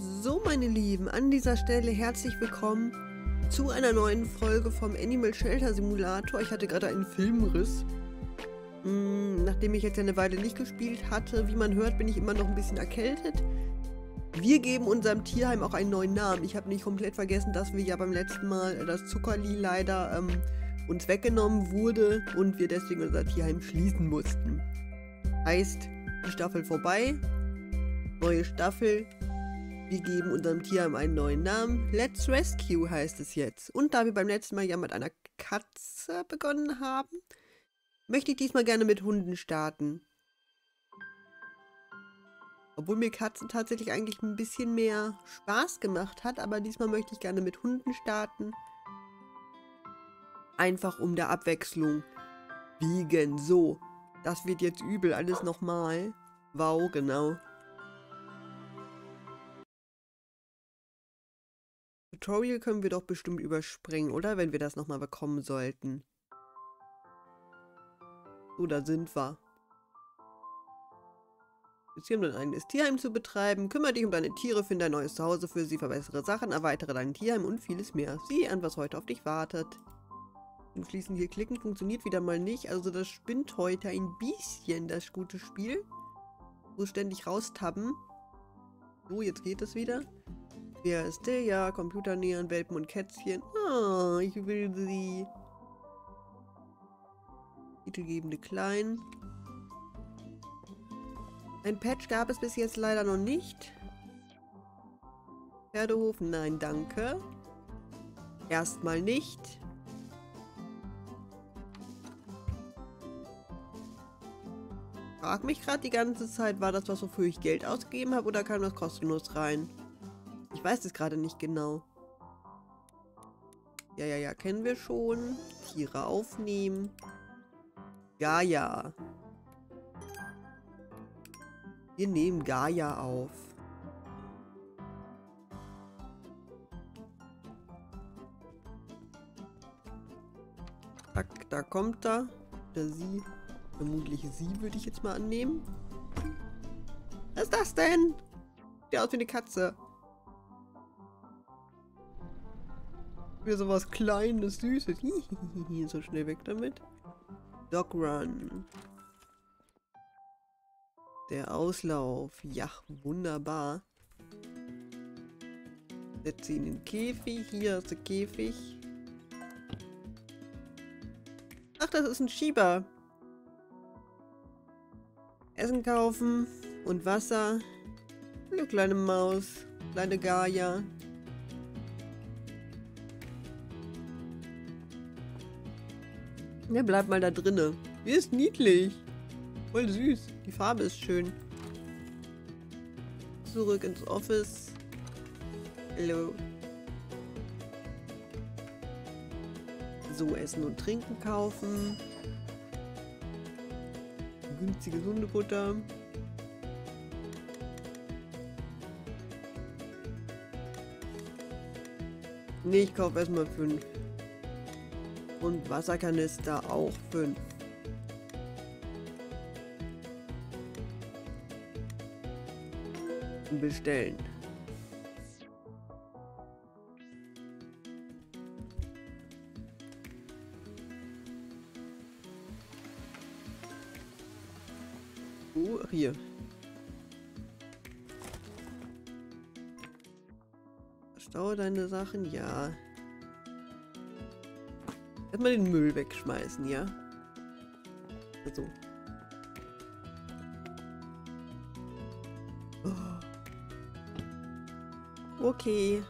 So, meine Lieben, an dieser Stelle herzlich willkommen zu einer neuen Folge vom Animal Shelter Simulator. Ich hatte gerade einen Filmriss. Hm, nachdem ich jetzt eine Weile nicht gespielt hatte, wie man hört, bin ich immer noch ein bisschen erkältet. Wir geben unserem Tierheim auch einen neuen Namen. Ich habe nicht komplett vergessen, dass wir ja beim letzten Mal das Zuckerli leider ähm, uns weggenommen wurde und wir deswegen unser Tierheim schließen mussten. Heißt, die Staffel vorbei, neue Staffel, wir geben unserem Tierheim einen neuen Namen. Let's Rescue heißt es jetzt. Und da wir beim letzten Mal ja mit einer Katze begonnen haben, möchte ich diesmal gerne mit Hunden starten. Obwohl mir Katzen tatsächlich eigentlich ein bisschen mehr Spaß gemacht hat, aber diesmal möchte ich gerne mit Hunden starten. Einfach um der Abwechslung. Wiegen, so. Das wird jetzt übel, alles nochmal. Wow, genau. Tutorial können wir doch bestimmt überspringen, oder? Wenn wir das nochmal bekommen sollten. So, da sind wir. Beziehung um dein eigenes Tierheim zu betreiben. Kümmere dich um deine Tiere, finde ein neues Zuhause für sie, verbessere Sachen, erweitere dein Tierheim und vieles mehr. Sieh an, was heute auf dich wartet. Und schließen hier klicken funktioniert wieder mal nicht. Also das spinnt heute ein bisschen, das gute Spiel. Wo ständig raustappen. So, jetzt geht es wieder. Wer ist der? Ja, Computer nähern, Welpen und Kätzchen. Ah, ich will sie. Titelgebende Klein. Ein Patch gab es bis jetzt leider noch nicht. Pferdehof, nein, danke. Erstmal nicht. Frag mich gerade die ganze Zeit, war das was, wofür ich Geld ausgegeben habe oder kam das kostenlos rein? Ich weiß es gerade nicht genau. Ja, ja, ja, kennen wir schon. Tiere aufnehmen. Gaia. Wir nehmen Gaia auf. Da kommt er. Oder sie. Vermutlich sie würde ich jetzt mal annehmen. Was ist das denn? Sieht aus wie eine Katze. Für sowas Kleines, Süßes. so schnell weg damit. Dog Run. Der Auslauf. Ja, wunderbar. Setze ihn in den Käfig. Hier ist der Käfig. Ach, das ist ein Schieber. Essen kaufen und Wasser. Hallo kleine Maus, kleine Gaia. Ja, bleib mal da drinne. Die ist niedlich. Voll süß. Die Farbe ist schön. Zurück ins Office. Hallo. So, Essen und Trinken kaufen. Günstige Hundebutter. Nee, ich kaufe erstmal fünf. Und Wasserkanister auch 5. Bestellen. Oh, hier. Verstaue deine Sachen? Ja. Erstmal den Müll wegschmeißen, ja? Also. Oh. Okay.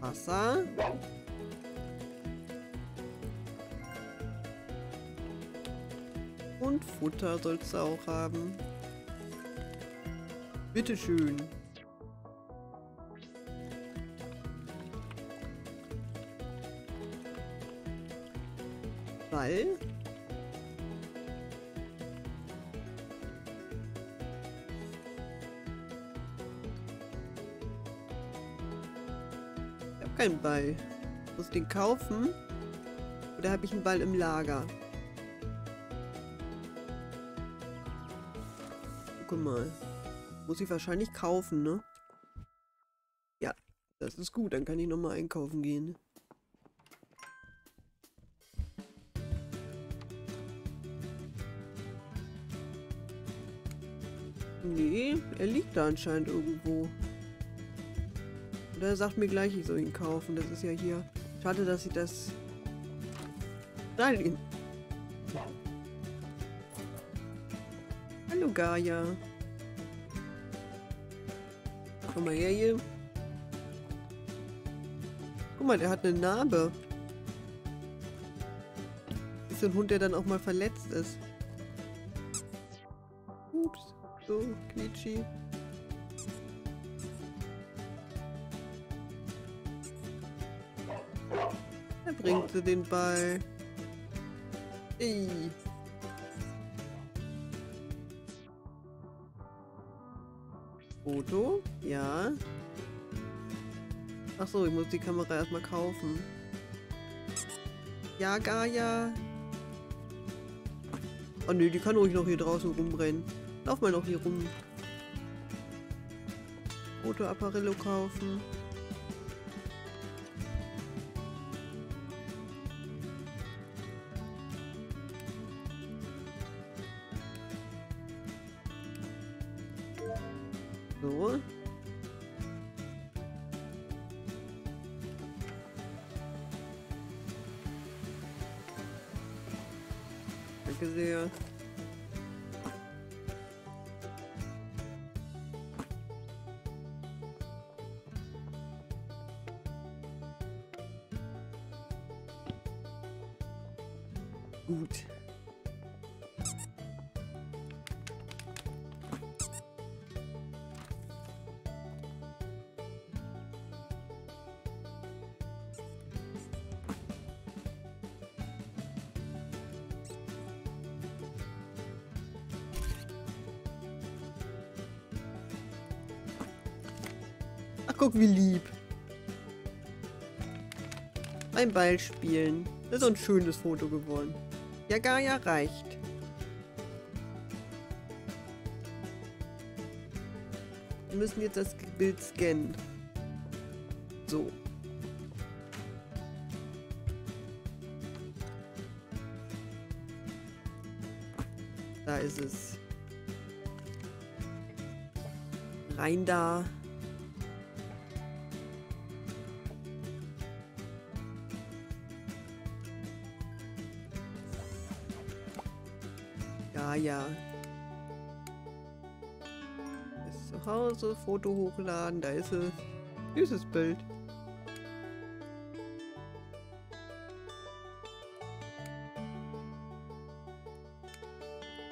Wasser. Und Futter sollst du auch haben. Bitteschön. Ball. Ich habe keinen Ball. Ich muss den kaufen. Oder habe ich einen Ball im Lager? Guck mal. Muss ich wahrscheinlich kaufen, ne? Ja, das ist gut. Dann kann ich nochmal einkaufen gehen. Nee, er liegt da anscheinend irgendwo. Und er sagt mir gleich, ich soll ihn kaufen. Das ist ja hier. Schade, dass ich das... Nein, Hallo Gaia. Komm mal her hier. Guck mal, der hat eine Narbe. Ist ein Hund, der dann auch mal verletzt ist. Ups. So, Quietschi. Er bringt sie den Ball. Ey. Foto? Ja. Ach so, ich muss die Kamera erstmal kaufen. Ja, Gaia. Oh nö, die kann ruhig noch hier draußen rumrennen. Lauf mal noch hier rum. Fotoapparillo kaufen. Gut. Ach, guck, wie lieb. Ein Ball spielen. Das ist ein schönes Foto geworden. Ja, Gaia reicht. Wir müssen jetzt das Bild scannen. So. Da ist es. Rein da. Ja. Ist zu Hause, Foto hochladen, da ist es. Süßes Bild.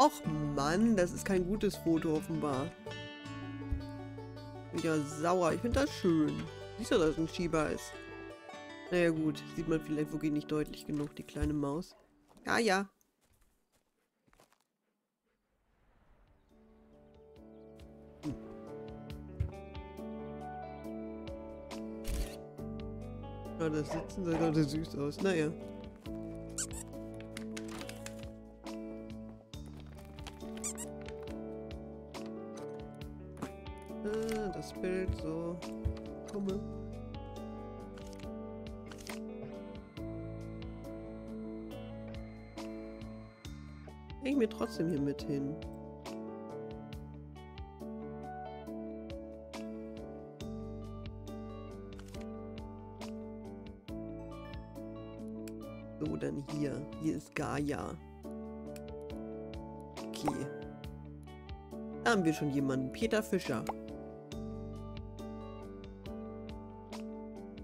Och Mann, das ist kein gutes Foto offenbar. Bin ja sauer. Ich finde das schön. Siehst du, dass es ein Schieber ist? Naja gut, sieht man vielleicht wirklich nicht deutlich genug, die kleine Maus. Ja, ja. Ja, das Sitzen sah gerade süß aus. Naja. Ah, das Bild so. Komme. Leg mir trotzdem hier mit hin. Hier. Hier ist Gaia. Okay. Da haben wir schon jemanden. Peter Fischer.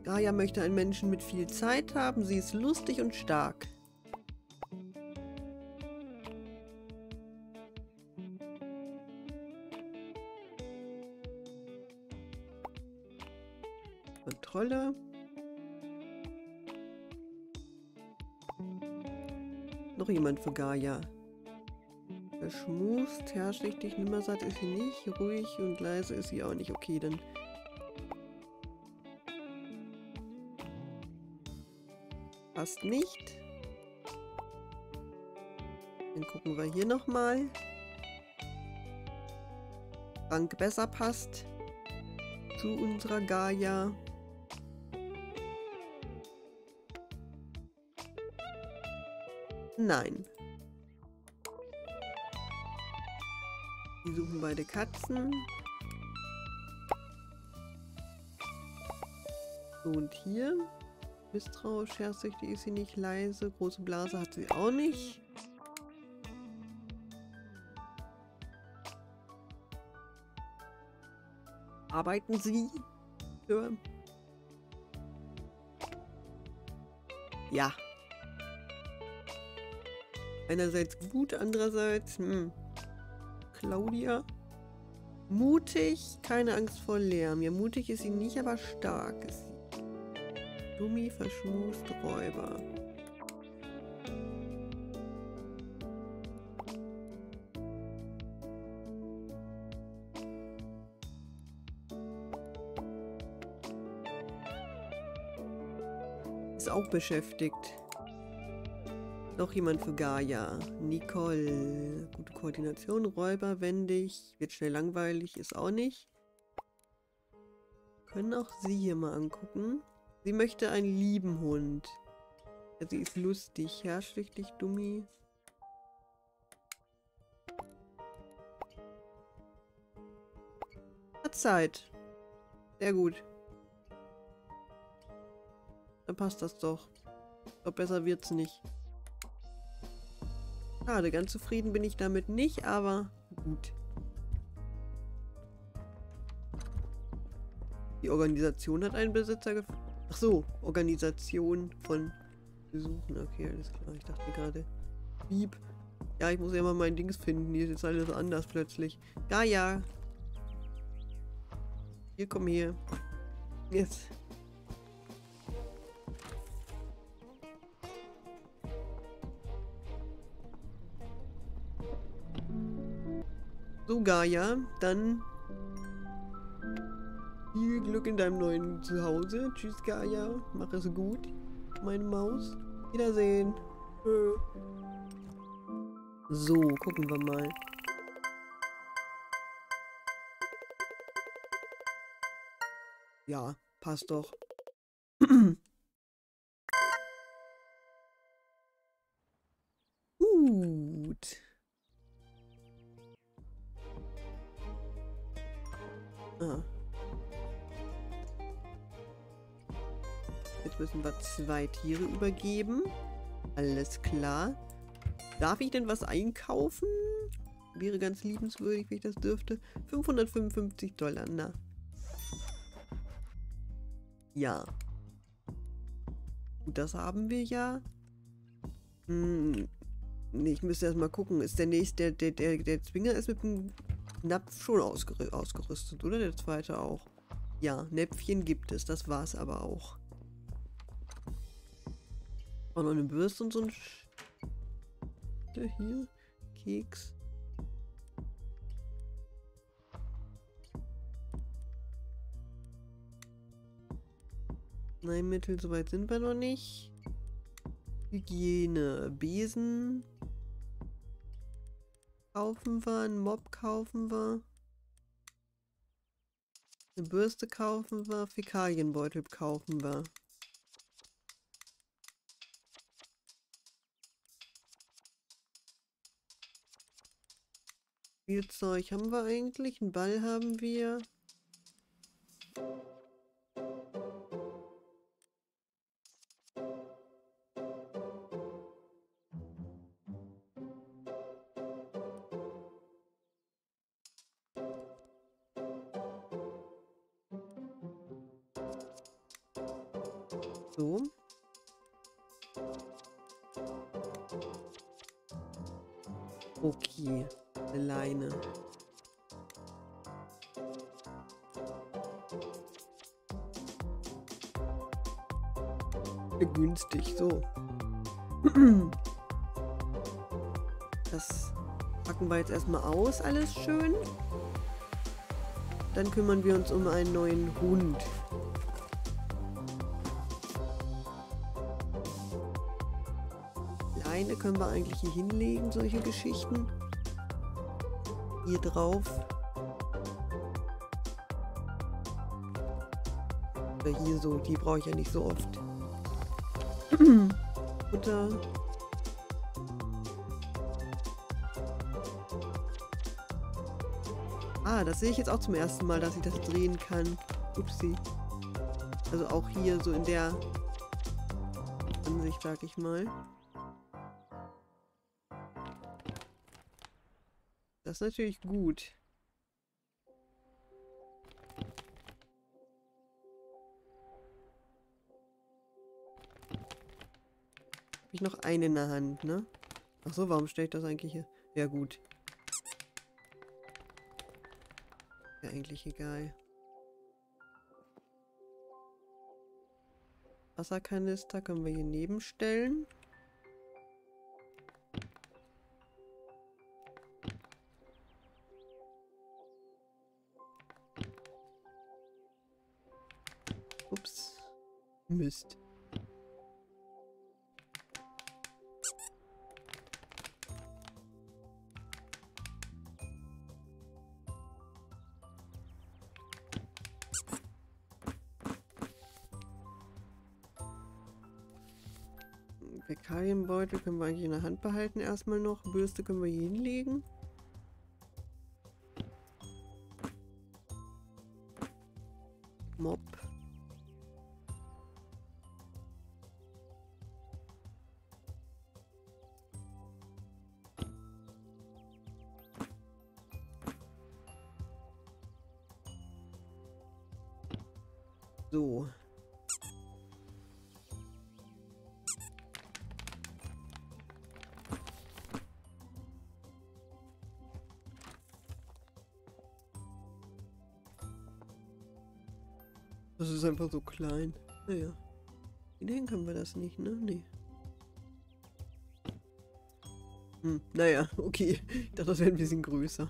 Gaia möchte einen Menschen mit viel Zeit haben. Sie ist lustig und stark. Jemand für Gaia. Verschmust, herrschsüchtig, nimmersatt ist sie nicht. Ruhig und leise ist sie auch nicht. Okay, dann... Passt nicht. Dann gucken wir hier nochmal. Bank besser passt zu unserer Gaia. Nein. Die suchen beide Katzen. So, und hier. Misstrauisch, herzsüchtig ist sie nicht leise. Große Blase hat sie auch nicht. Arbeiten Sie? Für ja. Einerseits gut, andererseits, hm. Claudia. Mutig, keine Angst vor Lärm. Ja, mutig ist sie nicht, aber stark ist sie. Dummi, verschmust, Räuber. Ist auch beschäftigt. Noch jemand für Gaia. Nicole. Gute Koordination. Räuber, wendig. Wird schnell langweilig. Ist auch nicht. Können auch sie hier mal angucken. Sie möchte einen lieben Hund. Sie ist lustig. Herrschlich, Dummi. Hat Zeit. Sehr gut. Dann passt das doch. Ich glaube, besser wird's nicht. Schade, ganz zufrieden bin ich damit nicht, aber gut. Die Organisation hat einen Besitzer gefunden. Ach so, Organisation von Besuchen. Okay, alles klar. Ich dachte gerade, Piep. Ja, ich muss ja mal mein Dings finden. Hier ist jetzt alles anders plötzlich. Ja, ja. Hier, komm hier. Jetzt. So, Gaia, dann viel Glück in deinem neuen Zuhause. Tschüss, Gaia. Mach es gut, meine Maus. Wiedersehen. So, gucken wir mal. Ja, passt doch. Ah. Jetzt müssen wir zwei Tiere übergeben. Alles klar. Darf ich denn was einkaufen? Wäre ganz liebenswürdig, wenn ich das dürfte. 555 Dollar, na. Ja. Das haben wir ja. Hm. Ich müsste erst mal gucken. Ist der nächste, der, der, der, der Zwinger ist mit dem Napf schon ausgerü ausgerüstet, oder? Der zweite auch. Ja, Näpfchen gibt es. Das war's aber auch. Auch noch eine Bürste und so ein... Sch hier. Keks. Nein, Mittel, soweit sind wir noch nicht. Hygiene. Besen. Kaufen wir. Einen Mob kaufen wir. Eine Bürste kaufen wir. Fäkalienbeutel kaufen wir. Spielzeug haben wir eigentlich? Einen Ball haben wir. Das packen wir jetzt erstmal aus, alles schön. Dann kümmern wir uns um einen neuen Hund. Leine können wir eigentlich hier hinlegen, solche Geschichten. Hier drauf. Oder hier so, die brauche ich ja nicht so oft. Butter. Ah, das sehe ich jetzt auch zum ersten Mal, dass ich das drehen kann. Upsi. Also auch hier so in der Ansicht, sag ich mal. Das ist natürlich gut. Habe ich noch eine in der Hand, ne? Ach so, warum stelle ich das eigentlich hier? Ja gut. Ja, eigentlich egal. Wasserkanister können wir hier nebenstellen. Ups. Mist. Fäkalienbeutel können wir eigentlich in der Hand behalten erstmal noch. Bürste können wir hier hinlegen. Mob. So. Das ist einfach so klein. Naja. Hinhängen können wir das nicht, ne? Nee. Hm, naja, okay. Ich dachte, das wäre ein bisschen größer.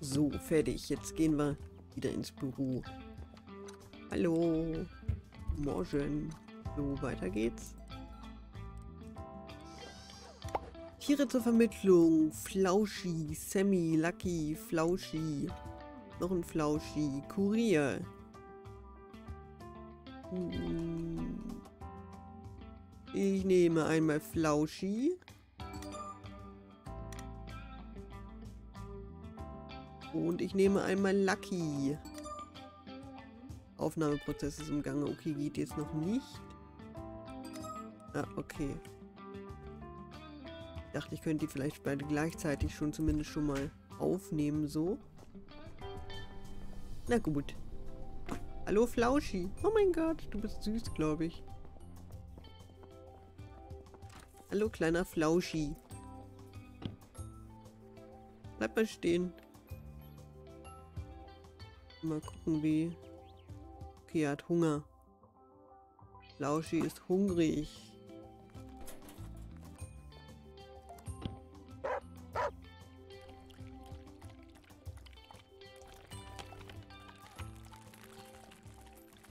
So, fertig. Jetzt gehen wir wieder ins Büro. Hallo. Morgen. So, weiter geht's. Tiere zur Vermittlung. Flauschi, Sammy, Lucky, Flauschi. Noch ein Flauschi. Kurier. Hm. Ich nehme einmal Flauschi. Und ich nehme einmal Lucky. Aufnahmeprozess ist im Gange. Okay, geht jetzt noch nicht. Ah, okay. Ich dachte, ich könnte die vielleicht beide gleichzeitig schon zumindest schon mal aufnehmen, so. Na gut. Hallo Flauschi. Oh mein Gott, du bist süß, glaube ich. Hallo kleiner Flauschi. Bleib mal stehen. Mal gucken, wie... Okay, er hat Hunger. Lauschi ist hungrig.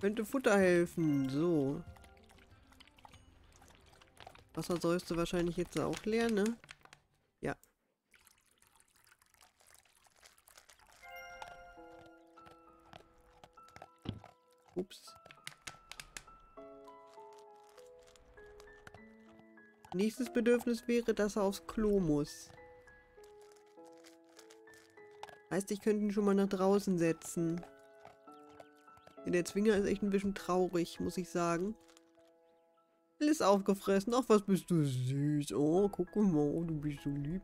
Könnte Futter helfen. So. Wasser sollst du wahrscheinlich jetzt auch leer, ne? Ja. Ups. Nächstes Bedürfnis wäre, dass er aufs Klo muss. Heißt, ich könnte ihn schon mal nach draußen setzen. Der Zwinger ist echt ein bisschen traurig, muss ich sagen. Alles aufgefressen. Ach, was bist du süß. Oh, guck mal, du bist so lieb.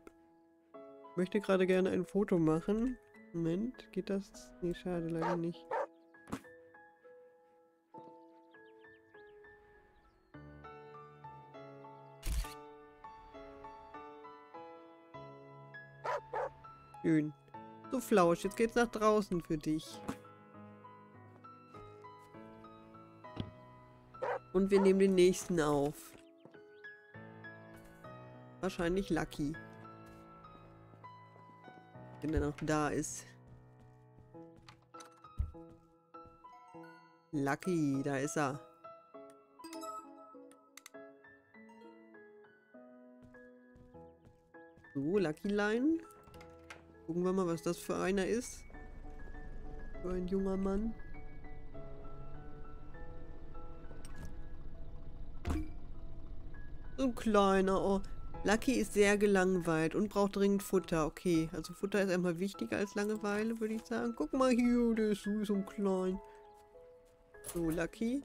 Ich möchte gerade gerne ein Foto machen. Moment, geht das? Nee, schade, leider nicht. Schön. So Flausch, jetzt geht's nach draußen für dich. Und wir nehmen den nächsten auf. Wahrscheinlich Lucky. Wenn er noch da ist. Lucky, da ist er. So, Lucky Line. Gucken wir mal, was das für einer ist. Für ein junger Mann. Kleiner. Oh. Lucky ist sehr gelangweilt und braucht dringend Futter. Okay, also Futter ist einmal wichtiger als Langeweile, würde ich sagen. Guck mal hier, der ist süß und klein. So, Lucky.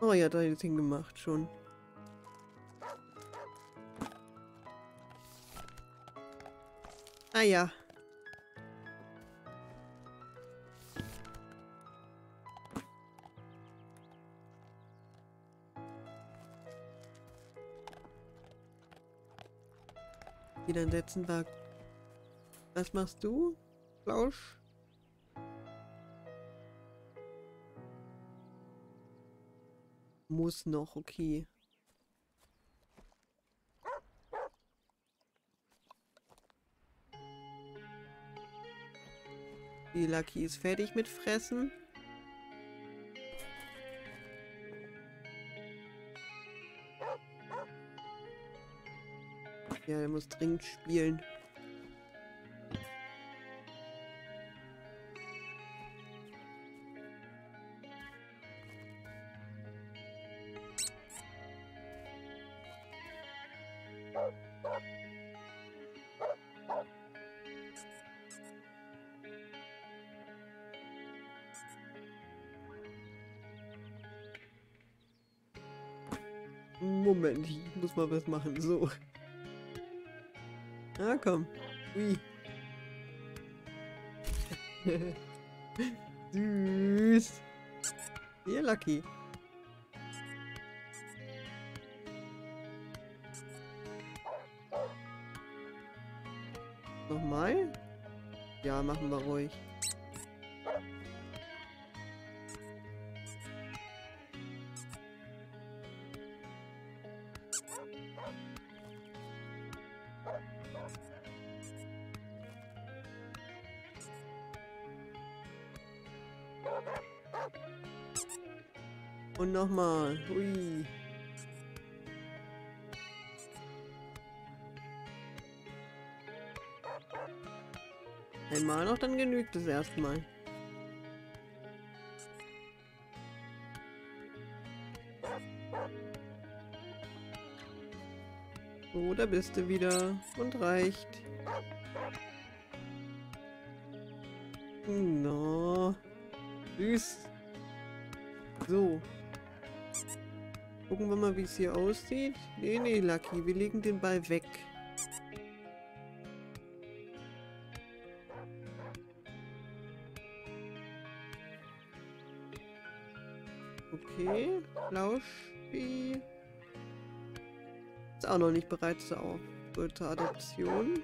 Oh ja, da hat es hingemacht schon. Ah ja. Dann setzen wir. Was machst du, Flausch? Muss noch, okay. Die Lucky ist fertig mit Fressen. Ja, er muss dringend spielen. Muss mal was machen. So. Ah, komm. Ui. Süß. Hier, Lucky. Nochmal? Ja, machen wir ruhig. Und nochmal. Hui. Einmal noch, dann genügt es erstmal. So, da bist du wieder. Und reicht. No. Süß. So. Gucken wir mal, wie es hier aussieht. Nee, nee, Lucky. Wir legen den Ball weg. Okay. Lauschi. Ist auch noch nicht bereit zur, zur Adoption.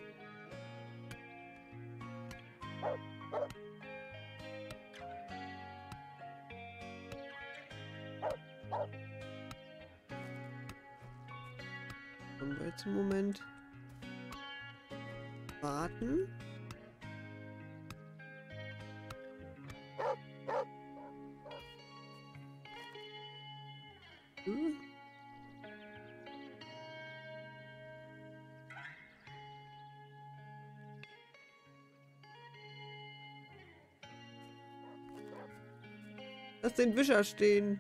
Den Wischer stehen.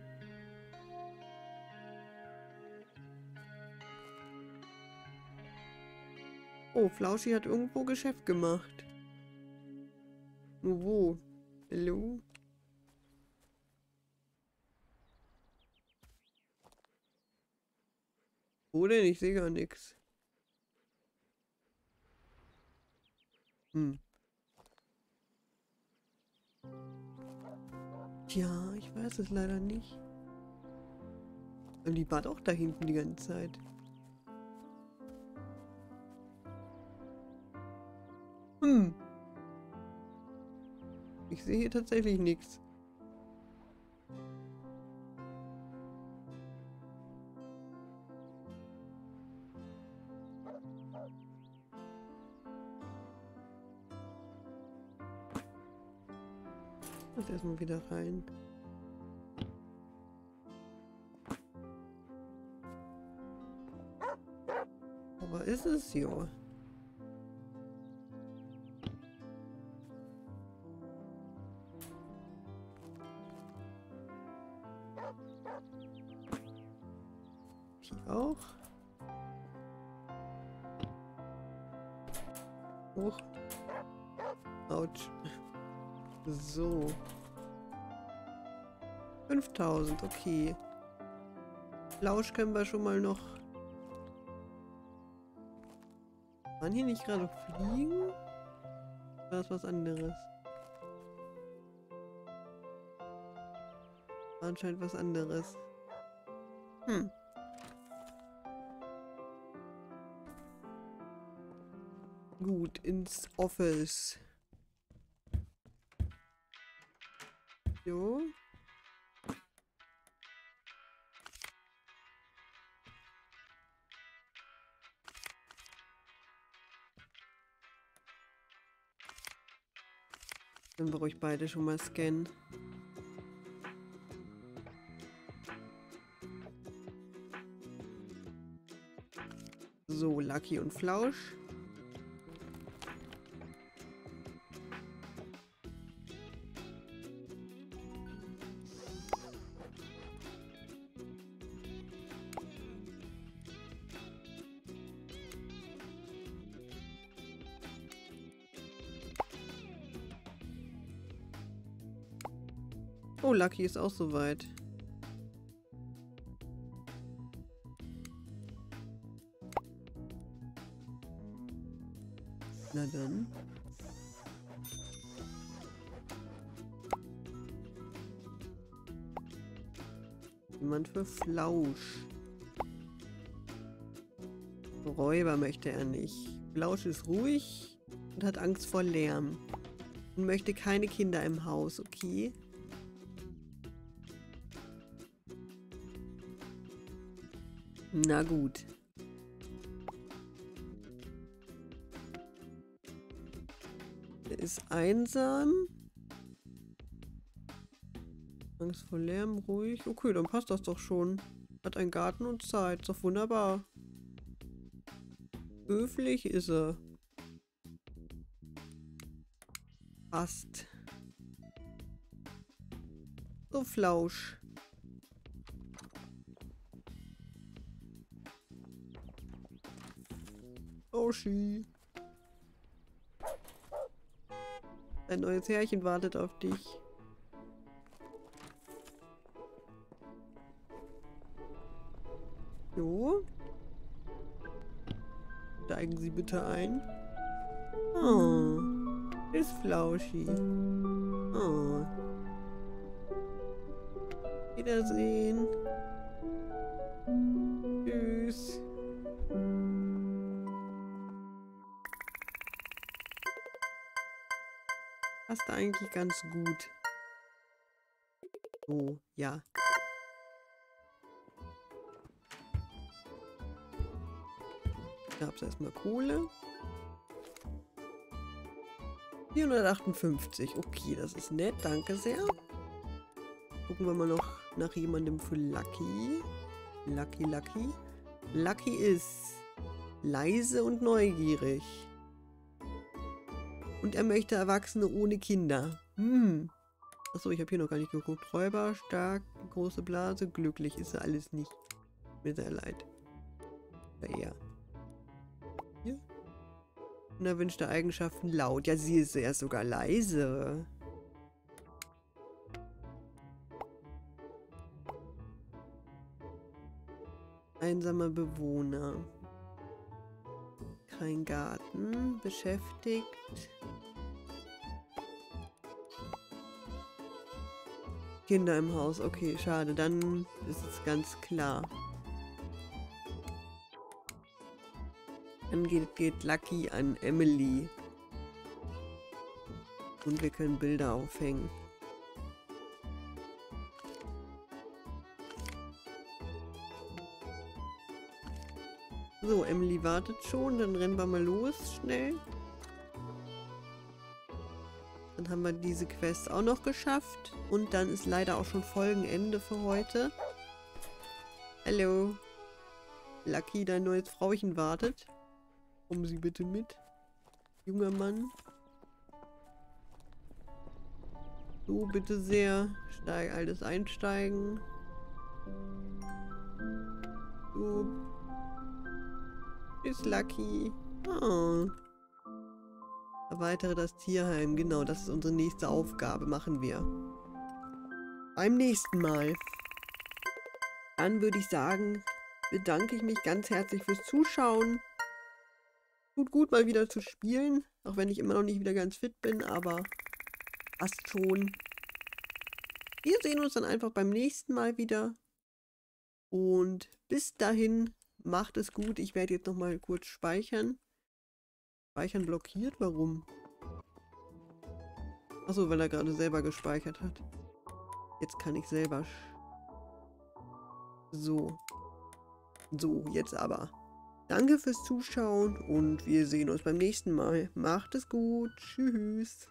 Oh, Flauschi hat irgendwo Geschäft gemacht. Nur wo? Hallo? Wo denn? Ich sehe gar nichts. Hm. Tja, ich weiß es leider nicht. Und die war doch da hinten die ganze Zeit. Hm. Ich sehe hier tatsächlich nichts. Erstmal wieder rein. Aber ist es ja. Auch. Hoch. So. 5000, okay. Lausch können wir schon mal noch. Waren hier nicht gerade fliegen? War das was anderes? War anscheinend was anderes. Hm. Gut, ins Office. Jo. Dann wir euch beide schon mal scannen. So, Lucky und Flausch. Lucky ist auch soweit. Na dann. Jemand für Flausch. Räuber möchte er nicht. Flausch ist ruhig und hat Angst vor Lärm. Und möchte keine Kinder im Haus, okay? Na gut. Er ist einsam. Angst vor Lärm, ruhig. Okay, dann passt das doch schon. Hat einen Garten und Zeit. Ist doch wunderbar. Höflich ist er. Passt. So Flausch. Yoshi. Ein neues Herrchen wartet auf dich. Jo. Steigen Sie bitte ein. Oh, ist Flauschi. Oh. Wiedersehen. Eigentlich ganz gut. So, ja. Ich habe erstmal Kohle. 458. Okay, das ist nett. Danke sehr. Gucken wir mal noch nach jemandem für Lucky. Lucky, Lucky. Lucky ist leise und neugierig. Und er möchte Erwachsene ohne Kinder. Hm. Achso, ich habe hier noch gar nicht geguckt. Räuber, stark, große Blase, glücklich ist er alles nicht. Mir sehr leid. Eher. Hier. Unerwünschte Eigenschaften laut. Ja, sie ist ja sogar leise. Einsamer Bewohner kein Garten. Beschäftigt. Kinder im Haus. Okay, schade. Dann ist es ganz klar. Dann geht, geht Lucky an Emily. Und wir können Bilder aufhängen. So, Emily wartet schon. Dann rennen wir mal los, schnell. Dann haben wir diese Quest auch noch geschafft. Und dann ist leider auch schon Folgenende für heute. Hallo. Lucky, dein neues Frauchen wartet. Kommen Sie bitte mit. Junger Mann. So, bitte sehr. Steig, altes Einsteigen. So. Ist Lucky. Oh. Erweitere das Tierheim. Genau, das ist unsere nächste Aufgabe. Machen wir. Beim nächsten Mal. Dann würde ich sagen, bedanke ich mich ganz herzlich fürs Zuschauen. Tut gut, mal wieder zu spielen. Auch wenn ich immer noch nicht wieder ganz fit bin, aber fast schon. Wir sehen uns dann einfach beim nächsten Mal wieder. Und bis dahin, macht es gut. Ich werde jetzt nochmal kurz speichern. Speichern blockiert? Warum? Achso, weil er gerade selber gespeichert hat. Jetzt kann ich selber... So. So, jetzt aber. Danke fürs Zuschauen und wir sehen uns beim nächsten Mal. Macht es gut. Tschüss.